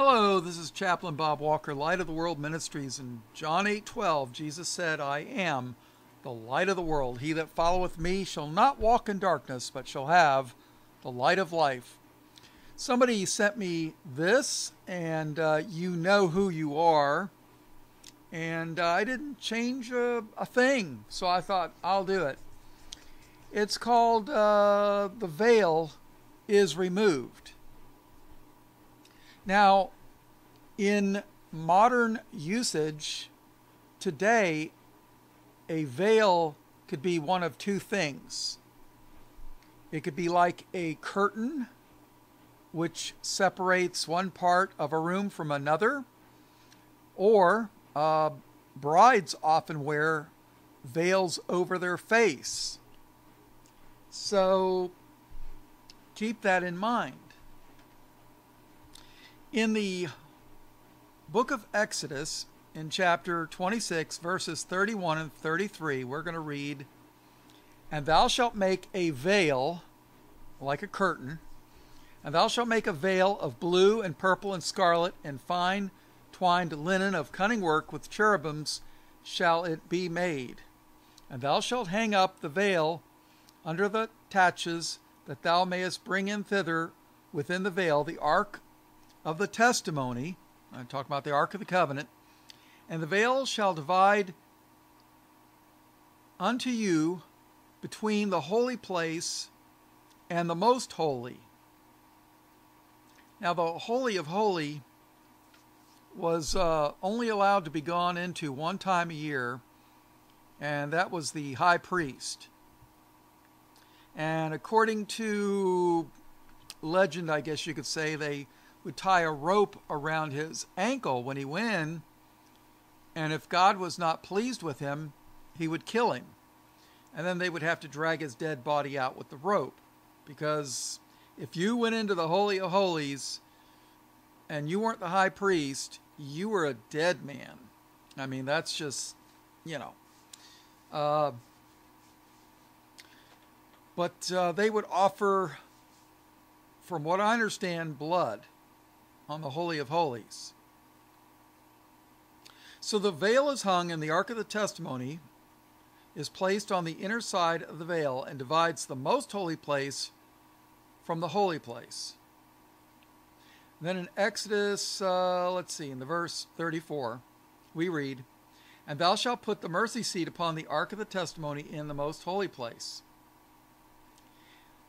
Hello, this is Chaplain Bob Walker, Light of the World Ministries. In John 8 12, Jesus said, I am the light of the world. He that followeth me shall not walk in darkness, but shall have the light of life. Somebody sent me this, and uh, you know who you are. And uh, I didn't change a, a, thing, so I thought I'll do it. It's called uh, The Veil is Removed. Now, in modern usage today, a veil could be one of two things. It could be like a curtain, which separates one part of a room from another, or uh, brides often wear veils over their face. So keep that in mind. In the book of Exodus, in chapter 26, verses 31 and 33, we're going to read, And thou shalt make a veil, like a curtain, and thou shalt make a veil of blue and purple and scarlet and fine twined linen of cunning work with cherubims shall it be made. And thou shalt hang up the veil under the taches, that thou mayest bring in thither within the veil the ark of the testimony, I'm talking about the Ark of the Covenant, and the veil shall divide unto you between the holy place and the most holy. Now, the Holy of Holy was uh, only allowed to be gone into one time a year, and that was the high priest. And according to legend, I guess you could say, they would tie a rope around his ankle when he went in, and if God was not pleased with him, he would kill him. And then they would have to drag his dead body out with the rope. Because if you went into the Holy of Holies and you weren't the high priest, you were a dead man. I mean, that's just, you know. Uh, but uh, they would offer, from what I understand, blood on the Holy of Holies. So the veil is hung, and the Ark of the Testimony is placed on the inner side of the veil and divides the most holy place from the holy place. Then in Exodus, uh, let's see, in the verse 34, we read, And thou shalt put the mercy seat upon the ark of the testimony in the most holy place.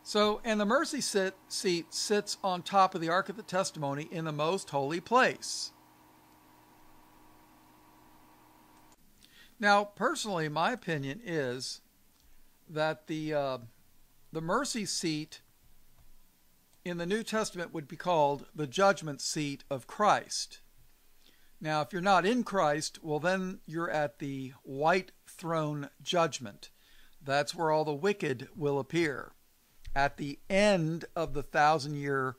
So, and the mercy sit, seat sits on top of the Ark of the Testimony in the most holy place. Now, personally, my opinion is that the uh, the mercy seat in the New Testament would be called the judgment seat of Christ. Now, if you're not in Christ, well, then you're at the white throne judgment. That's where all the wicked will appear at the end of the thousand year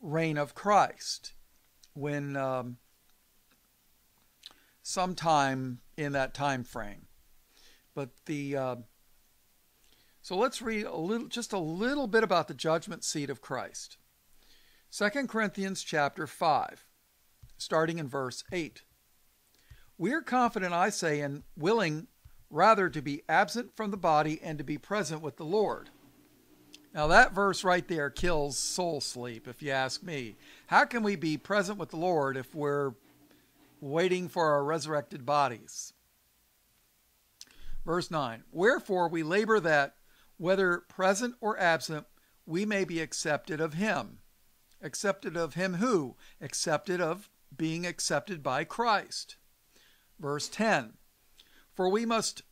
reign of Christ, when um, sometime in that time frame. But the uh, so let's read a little, just a little bit about the judgment seat of Christ. 2 Corinthians chapter 5, starting in verse 8. We are confident, I say, and willing rather to be absent from the body and to be present with the Lord. Now, that verse right there kills soul sleep, if you ask me. How can we be present with the Lord if we're waiting for our resurrected bodies? Verse 9 Wherefore we labor that, whether present or absent, we may be accepted of Him. Accepted of Him who? Accepted of being accepted by Christ. Verse 10 For we must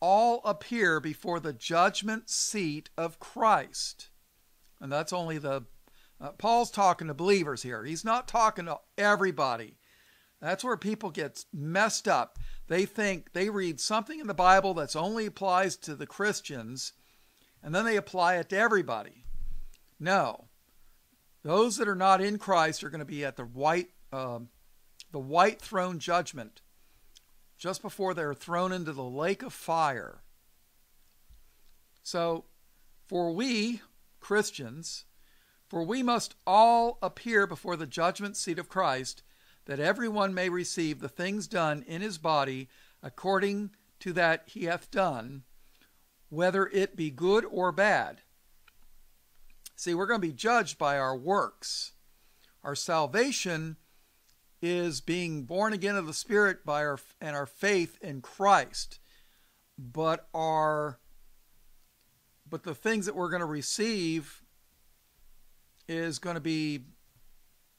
all appear before the judgment seat of Christ. And that's only the, uh, Paul's talking to believers here. He's not talking to everybody. That's where people get messed up. They think they read something in the Bible that's only applies to the Christians, and then they apply it to everybody. No. Those that are not in Christ are going to be at the white, uh, the white throne judgment just before they're thrown into the lake of fire. So, for we, Christians, For we must all appear before the judgment seat of Christ, that every one may receive the things done in his body according to that he hath done, whether it be good or bad. See, we're going to be judged by our works. Our salvation is being born again of the Spirit by our and our faith in Christ. But our but the things that we're going to receive is going to be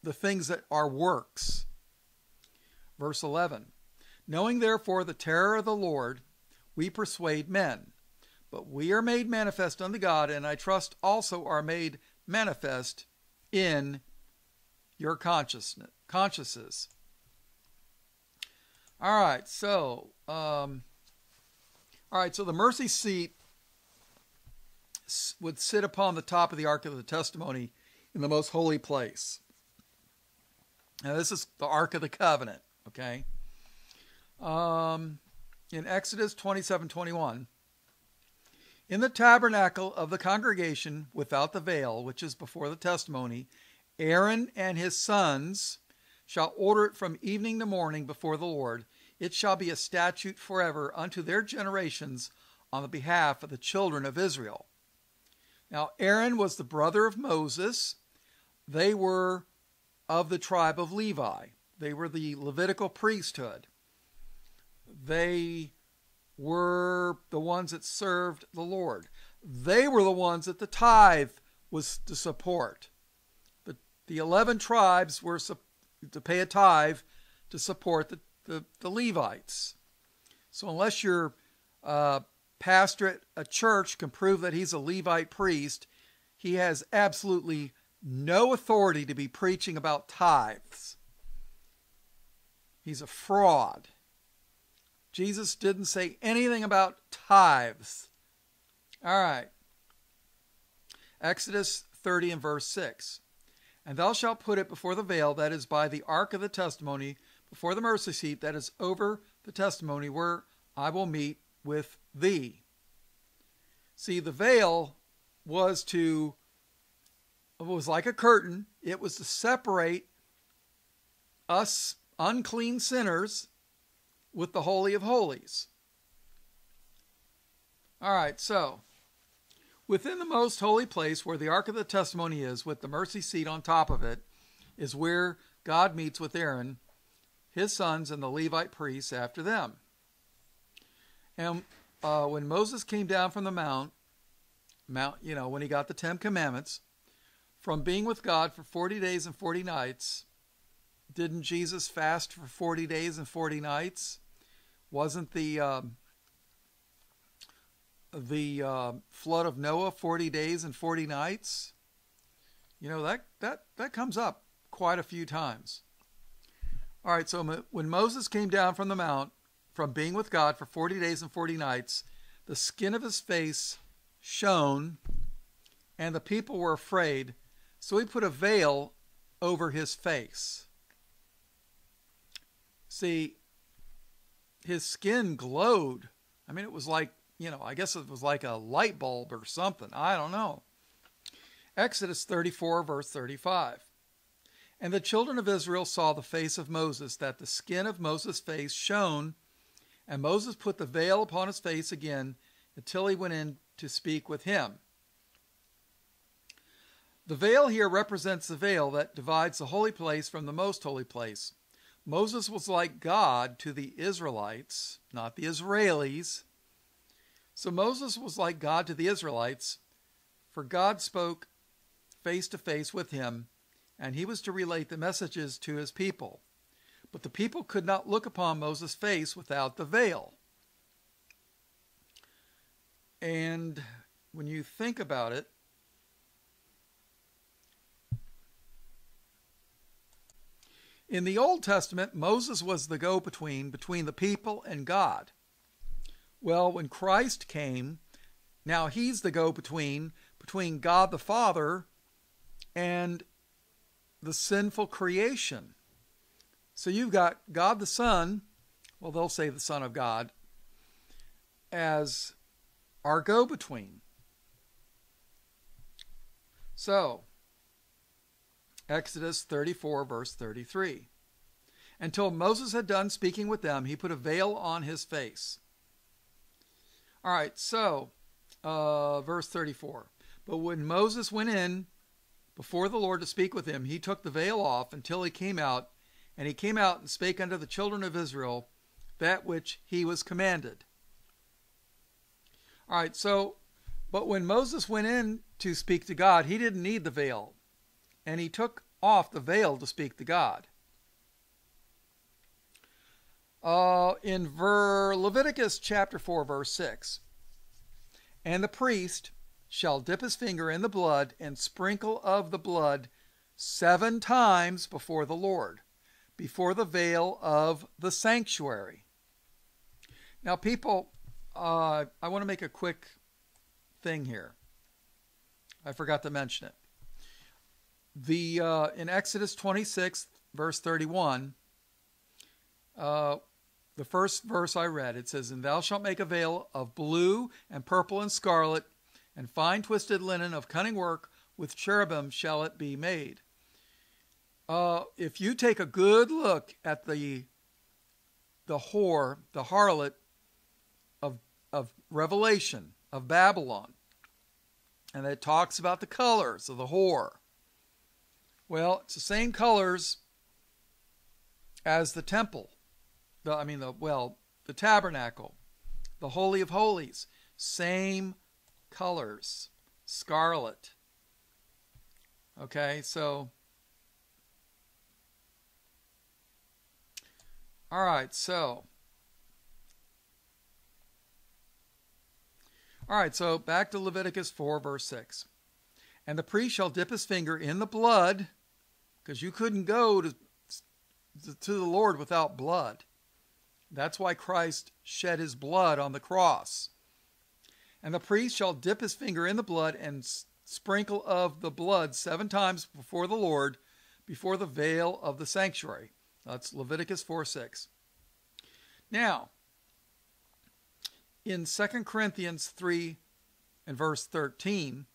the things that are works. Verse 11 Knowing therefore the terror of the Lord, we persuade men. But we are made manifest unto God, and I trust also are made manifest in your consciousness consciousness. All right, so um, all right, so the mercy seat would sit upon the top of the ark of the testimony in the most holy place. Now this is the ark of the covenant, okay? Um, in Exodus 27, 21, in the tabernacle of the congregation without the veil, which is before the testimony, Aaron and his sons shall order it from evening to morning before the Lord. It shall be a statute forever unto their generations on the behalf of the children of Israel. Now, Aaron was the brother of Moses. They were of the tribe of Levi, they were the Levitical priesthood. They were the ones that served the Lord. They were the ones that the tithe was to support. The, the 11 tribes were to pay a tithe to support the, the, the Levites. So unless your uh, pastor at a church can prove that he's a Levite priest, he has absolutely no authority to be preaching about tithes. He's a fraud. Jesus didn't say anything about tithes. All right. Exodus 30 and verse 6. And thou shalt put it before the veil that is by the ark of the testimony, before the mercy seat that is over the testimony, where I will meet with thee. See, the veil was to, it was like a curtain, it was to separate us unclean sinners with the Holy of Holies. All right, so within the most holy place where the Ark of the Testimony is, with the mercy seat on top of it, is where God meets with Aaron, his sons, and the Levite priests after them. And uh, when Moses came down from the mount, mount, you know, when he got the Ten Commandments, from being with God for 40 days and 40 nights, didn't Jesus fast for 40 days and 40 nights? Wasn't the um, the uh, flood of Noah 40 days and 40 nights? You know that that that comes up quite a few times. All right, so when Moses came down from the mount from being with God for 40 days and 40 nights, the skin of his face shone and the people were afraid, so he put a veil over his face. See, his skin glowed. I mean, it was like, you know, I guess it was like a light bulb or something. I don't know. Exodus 34, verse 35. And the children of Israel saw the face of Moses, that the skin of Moses' face shone, and Moses put the veil upon his face again until he went in to speak with him. The veil here represents the veil that divides the holy place from the most holy place. Moses was like God to the Israelites, not the Israelis. So Moses was like God to the Israelites, for God spoke face to face with him, and he was to relate the messages to his people. But the people could not look upon Moses' face without the veil. And when you think about it, In the Old Testament, Moses was the go between between the people and God. Well, when Christ came, now he's the go between between God the Father and the sinful creation. So you've got God the Son, well, they'll say the Son of God, as our go between. So, Exodus 34, verse 33. Until Moses had done speaking with them, he put a veil on his face. All right, so uh, verse 34. But when Moses went in before the Lord to speak with him, he took the veil off until he came out, and he came out and spake unto the children of Israel that which he was commanded. All right, so, but when Moses went in to speak to God, he didn't need the veil, and he took off the veil to speak to God. Uh, in Ver, Leviticus chapter 4, verse 6. And the priest shall dip his finger in the blood and sprinkle of the blood seven times before the Lord, before the veil of the sanctuary. Now, people, uh, I want to make a quick thing here. I forgot to mention it. The uh, in Exodus 26, verse 31, uh, the first verse I read, it says, And thou shalt make a veil of blue and purple and scarlet, and fine twisted linen of cunning work, with cherubim shall it be made. Uh, if you take a good look at the the whore, the harlot of of Revelation of Babylon, and it talks about the colors of the whore. Well, it's the same colors as the temple the I mean the well, the tabernacle, the holy of holies, same colors, scarlet. Okay, so All right, so All right, so back to Leviticus 4 verse 6. And the priest shall dip his finger in the blood because you couldn't go to to the Lord without blood. That's why Christ shed his blood on the cross. And the priest shall dip his finger in the blood and sprinkle of the blood seven times before the Lord, before the veil of the sanctuary. That's Leviticus 4 6. Now, in 2 Corinthians 3 and verse 13,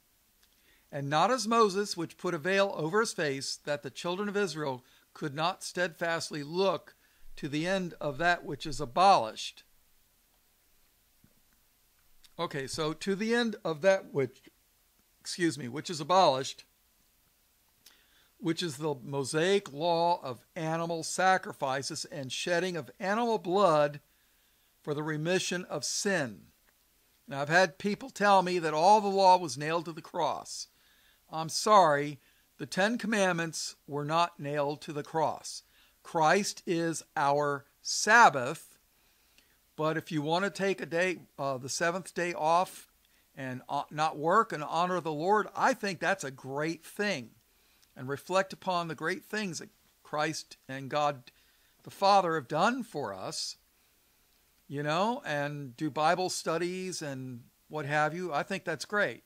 and not as Moses, which put a veil over his face, that the children of Israel could not steadfastly look to the end of that which is abolished. Okay, so to the end of that which, excuse me, which is abolished, which is the Mosaic law of animal sacrifices and shedding of animal blood for the remission of sin. Now, I've had people tell me that all the law was nailed to the cross. I'm sorry, the Ten Commandments were not nailed to the cross. Christ is our Sabbath. But if you want to take a day, uh, the seventh day off and uh, not work and honor the Lord, I think that's a great thing. And reflect upon the great things that Christ and God the Father have done for us, you know, and do Bible studies and what have you. I think that's great.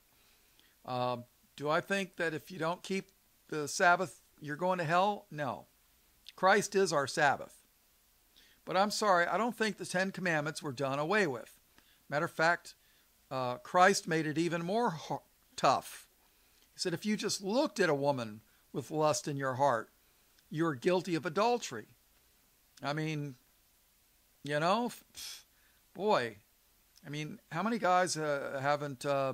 Uh, do I think that if you don't keep the Sabbath, you're going to hell? No. Christ is our Sabbath. But I'm sorry, I don't think the Ten Commandments were done away with. Matter of fact, uh, Christ made it even more tough. He said, if you just looked at a woman with lust in your heart, you're guilty of adultery. I mean, you know, boy, I mean, how many guys uh, haven't uh,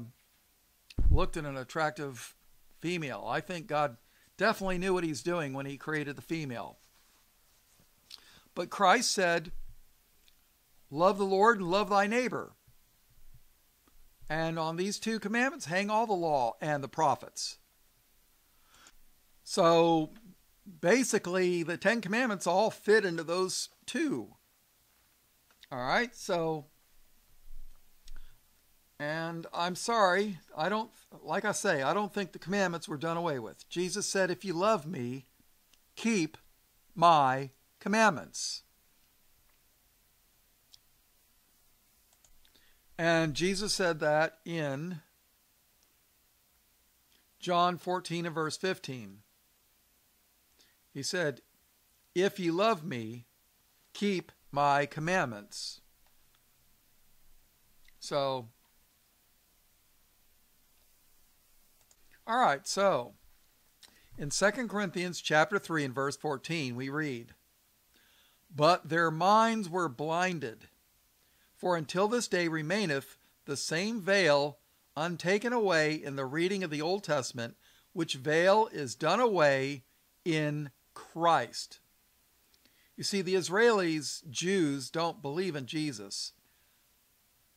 looked at an attractive female? I think God definitely knew what he's doing when he created the female. But Christ said, Love the Lord and love thy neighbor. And on these two commandments hang all the law and the prophets. So basically, the Ten Commandments all fit into those two. All right, so, and I'm sorry, I don't, like I say, I don't think the commandments were done away with. Jesus said, If you love me, keep my commandments. And Jesus said that in John 14 and verse 15. He said, If ye love me, keep my commandments. So, all right, so In 2 Corinthians chapter 3 and verse 14 we read, "But their minds were blinded, for until this day remaineth the same veil untaken away in the reading of the Old Testament, which veil is done away in Christ." You see, the Israelis, Jews, don't believe in Jesus.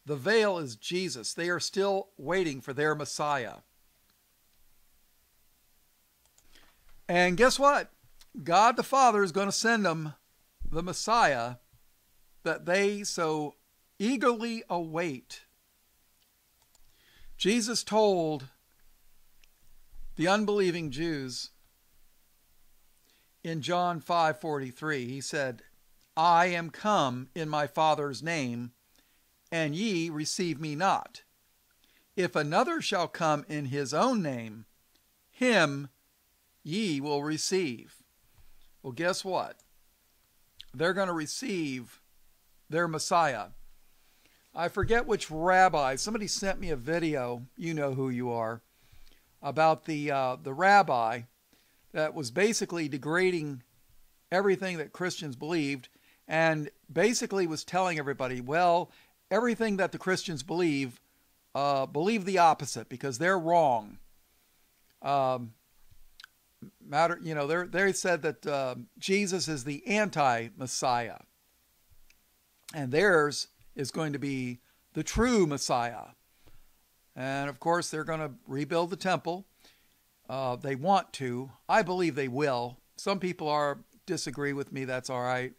The veil is Jesus. They are still waiting for their Messiah. And guess what? God the Father is going to send them the Messiah that they so eagerly await. Jesus told the unbelieving Jews in John 5:43 he said, "I am come in my Father's name, and ye receive me not. If another shall come in his own name, him ye will receive." Well, guess what? They're going to receive their Messiah. I forget which rabbi. Somebody sent me a video. You know who you are about the uh, the rabbi that was basically degrading everything that Christians believed and basically was telling everybody, well, everything that the Christians believe, uh, believe the opposite because they're wrong. Um, matter, you know, they they said that uh, Jesus is the anti-Messiah, and theirs is going to be the true Messiah. And of course, they're going to rebuild the temple uh, they want to. I believe they will. Some people are disagree with me. That's all right.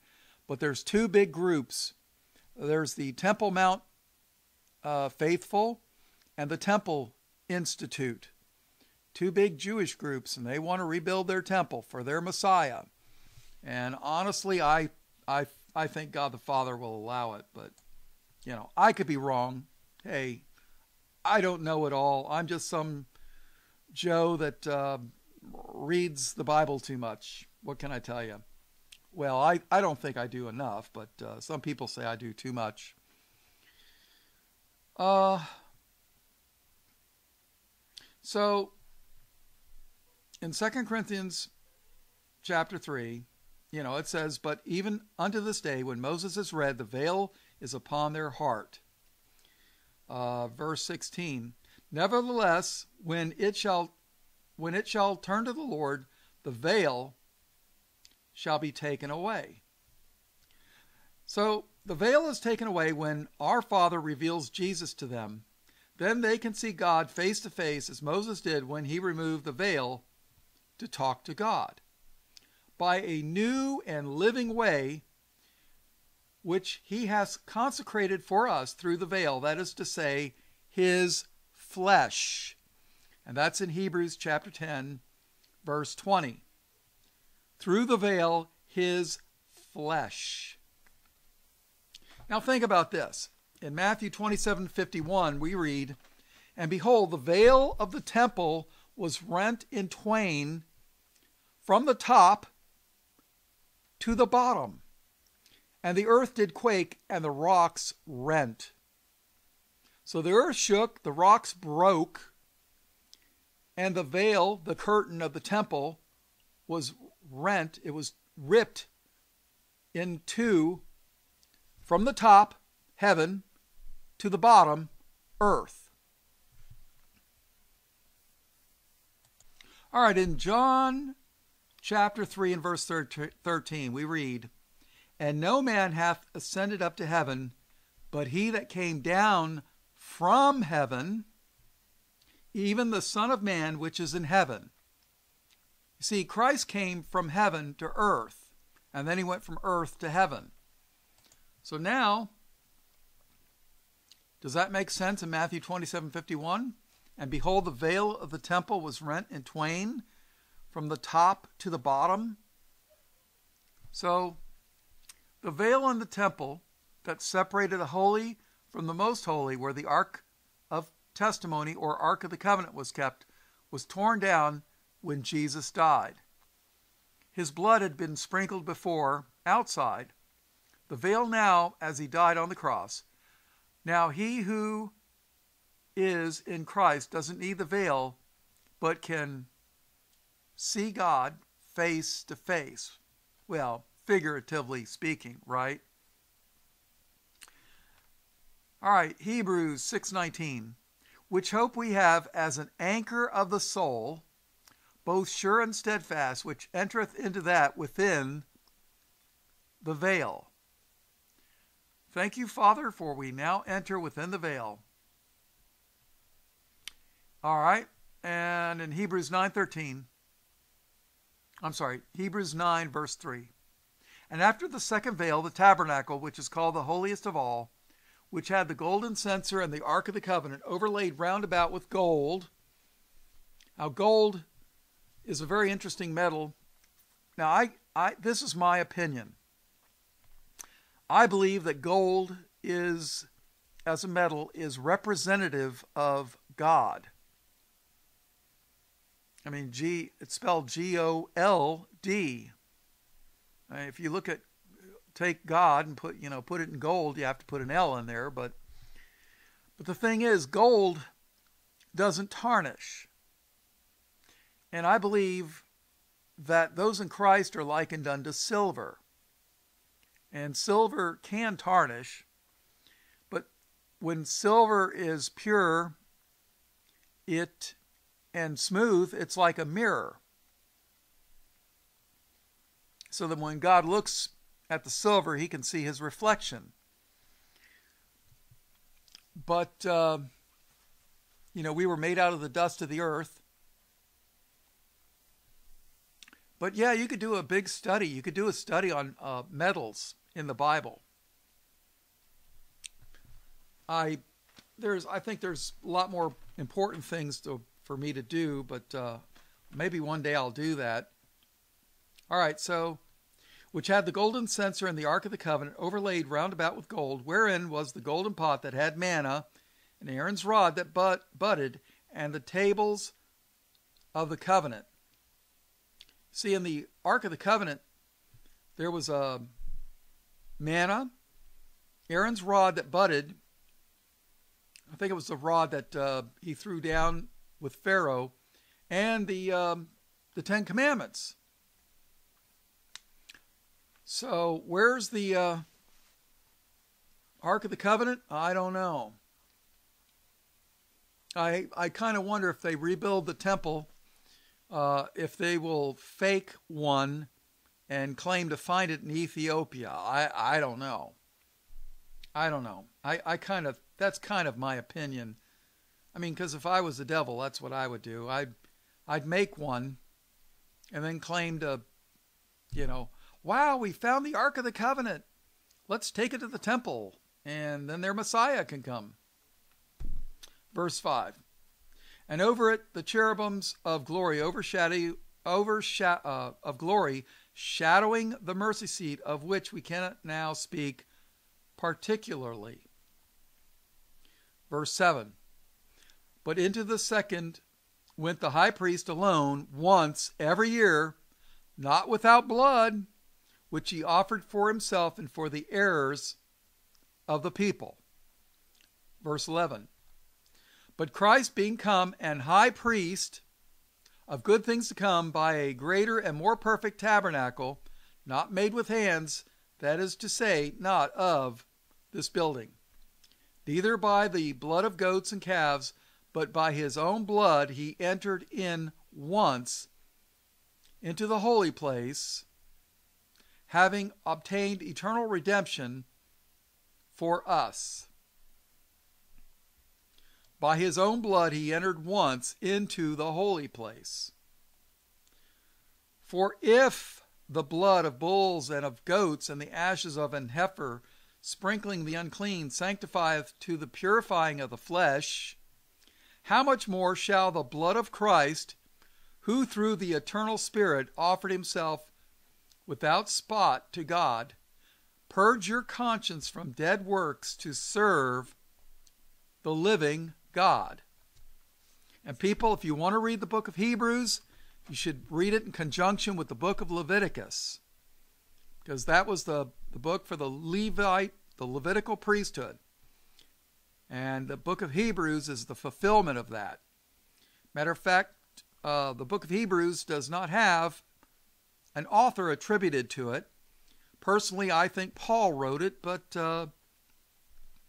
But there's two big groups. There's the Temple Mount uh, faithful and the Temple Institute. Two big Jewish groups, and they want to rebuild their temple for their Messiah. And honestly, I I I think God the Father will allow it, but you know, I could be wrong. Hey, I don't know it all. I'm just some Joe that uh, reads the Bible too much. What can I tell you? Well, I, I don't think I do enough, but uh, some people say I do too much. Uh, so, in 2 Corinthians chapter 3, you know, it says, But even unto this day, when Moses is read, the veil is upon their heart. Uh, verse 16 Nevertheless, when it shall when it shall turn to the Lord, the veil shall be taken away. So the veil is taken away when our Father reveals Jesus to them. Then they can see God face to face as Moses did when he removed the veil to talk to God. By a new and living way, which he has consecrated for us through the veil, that is to say, his flesh. And that's in Hebrews chapter 10, verse 20. Through the veil, his flesh. Now think about this. In Matthew 27 51, we read, And behold, the veil of the temple was rent in twain from the top to the bottom. And the earth did quake, and the rocks rent. So the earth shook, the rocks broke, and the veil, the curtain of the temple, was rent. It was ripped in two from the top, heaven, to the bottom, earth. All right, in John chapter 3 and verse 13, we read, And no man hath ascended up to heaven, but he that came down from heaven, even the Son of Man which is in heaven. You see, Christ came from heaven to earth, and then he went from earth to heaven. So now, does that make sense in Matthew 27 51? And behold, the veil of the temple was rent in twain from the top to the bottom. So, the veil in the temple that separated the holy from the most holy, where the ark of testimony or ark of the covenant was kept, was torn down when Jesus died. His blood had been sprinkled before outside. The veil now, as he died on the cross. Now, he who is in Christ doesn't need the veil, but can see God face to face. Well, figuratively speaking, right? All right, Hebrews 6:19. Which hope we have as an anchor of the soul, both sure and steadfast, which entereth into that within the veil. Thank you, Father, for we now enter within the veil. All right, and in Hebrews 9:13, I'm sorry, Hebrews 9 verse 3. And after the second veil, the tabernacle, which is called the holiest of all, which had the golden censer and the ark of the covenant overlaid round about with gold. Now, gold is a very interesting metal. Now, I, I this is my opinion. I believe that gold is, as a metal, is representative of God. I mean, G, it's spelled G O L D. Uh, if you look at, take God and put, you know, put it in gold, you have to put an L in there. But, but the thing is, gold doesn't tarnish. And I believe that those in Christ are likened unto silver. And silver can tarnish, but when silver is pure, it and smooth, it's like a mirror. So that when God looks at the silver, he can see his reflection. But, uh, you know, we were made out of the dust of the earth. But yeah, you could do a big study. You could do a study on uh, metals in the Bible. I there's I think there's a lot more important things to for me to do, but uh, maybe one day I'll do that. All right, so which had the golden censer and the ark of the covenant overlaid round about with gold, wherein was the golden pot that had manna, and Aaron's rod that but, budded, and the tables of the covenant. See, in the ark of the covenant, there was a manna, Aaron's rod that budded. I think it was the rod that uh, he threw down with Pharaoh and the um, the Ten Commandments. So where's the uh, Ark of the Covenant? I don't know. I I kind of wonder if they rebuild the temple, uh, if they will fake one and claim to find it in Ethiopia. I I don't know. I don't know. I, I kind of that's kind of my opinion I mean, because if I was the devil, that's what I would do. I'd I'd make one, and then claim to, you know, wow, we found the Ark of the Covenant. Let's take it to the temple, and then their Messiah can come. Verse five, and over it the cherubims of glory overshadow overshadow uh, of glory, shadowing the mercy seat, of which we cannot now speak particularly. Verse seven but into the second went the high priest alone once every year, not without blood, which he offered for himself and for the errors of the people. Verse 11 But Christ being come and high priest of good things to come by a greater and more perfect tabernacle, not made with hands, that is to say, not of this building, neither by the blood of goats and calves, but by his own blood he entered in once into the holy place, having obtained eternal redemption for us. By his own blood he entered once into the holy place. For if the blood of bulls and of goats and the ashes of an heifer, sprinkling the unclean, sanctifieth to the purifying of the flesh, how much more shall the blood of Christ, who through the eternal Spirit offered himself without spot to God, purge your conscience from dead works to serve the living God? And people, if you want to read the book of Hebrews, you should read it in conjunction with the book of Leviticus. Because that was the, the book for the Levite, the Levitical priesthood. And the book of Hebrews is the fulfillment of that. Matter of fact, uh, the book of Hebrews does not have an author attributed to it. Personally, I think Paul wrote it, but uh,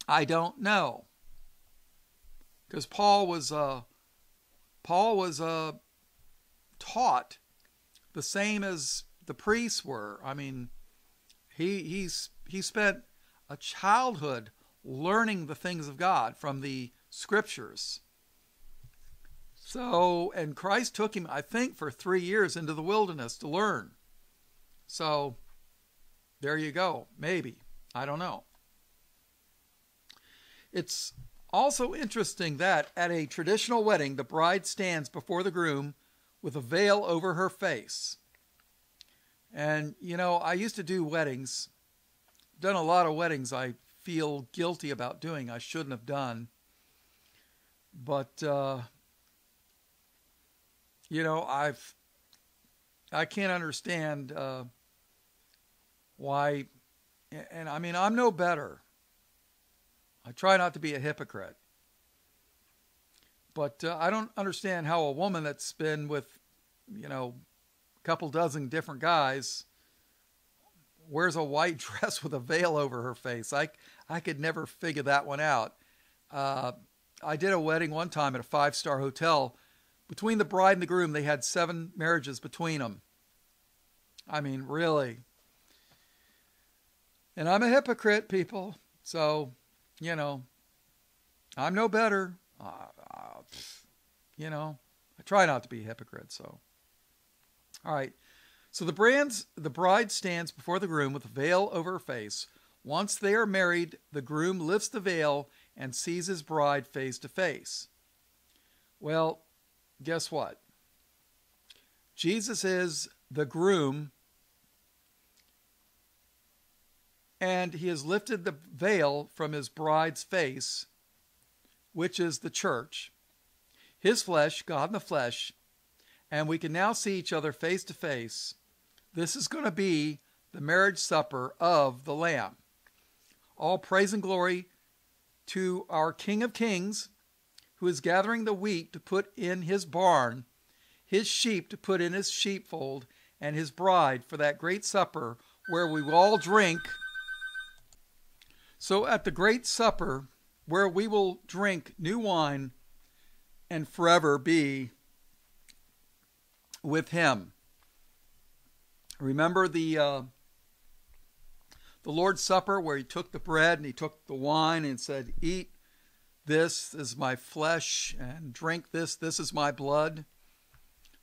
I don't know because Paul was uh, Paul was uh, taught the same as the priests were. I mean, he he's he spent a childhood learning the things of God from the scriptures. So, and Christ took him, I think, for three years into the wilderness to learn. So, there you go. Maybe. I don't know. It's also interesting that at a traditional wedding, the bride stands before the groom with a veil over her face. And, you know, I used to do weddings, done a lot of weddings I feel guilty about doing, I shouldn't have done. But, uh, you know, I've, I can't understand uh, why, and I mean, I'm no better. I try not to be a hypocrite. But uh, I don't understand how a woman that's been with, you know, a couple dozen different guys wears a white dress with a veil over her face. I, I could never figure that one out. Uh, I did a wedding one time at a five star hotel. Between the bride and the groom, they had seven marriages between them. I mean, really. And I'm a hypocrite, people. So you know, I'm no better. Uh, uh, you know, I try not to be a hypocrite. So, all right. So the brands, the bride stands before the groom with a veil over her face. Once they are married, the groom lifts the veil and sees his bride face to face. Well, guess what? Jesus is the groom and he has lifted the veil from his bride's face, which is the church, his flesh, God in the flesh, and we can now see each other face to face. This is going to be the marriage supper of the Lamb. All praise and glory to our King of Kings, who is gathering the wheat to put in his barn, his sheep to put in his sheepfold, and his bride for that great supper where we will all drink so at the great supper, where we will drink new wine and forever be with him. Remember the uh, the Lord's Supper where he took the bread and he took the wine and said, "Eat this is my flesh and drink this. This is my blood."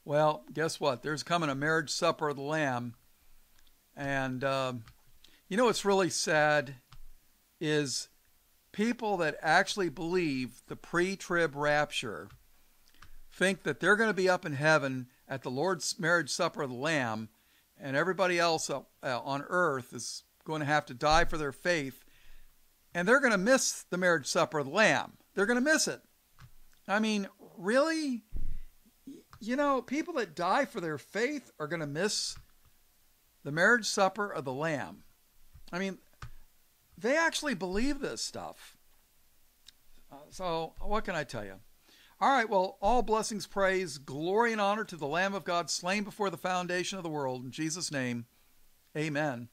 Well, guess what? There's coming a marriage supper of the Lamb, and uh, you know it's really sad is people that actually believe the pre trib rapture think that they're going to be up in heaven at the Lord's marriage supper of the Lamb, and everybody else uh, on earth is going to have to die for their faith, and they're going to miss the marriage supper of the Lamb. They're going to miss it. I mean, really? You know, people that die for their faith are going to miss the marriage supper of the Lamb. I mean, they actually believe this stuff. Uh, so, what can I tell you? All right, well, all blessings, praise, glory, and honor to the Lamb of God slain before the foundation of the world. In Jesus' name, amen.